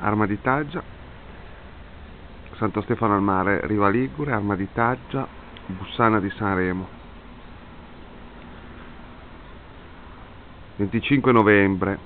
Arma di Taggia, Santo Stefano al Mare, Riva Ligure, Arma di Taggia, Bussana di Sanremo. 25 novembre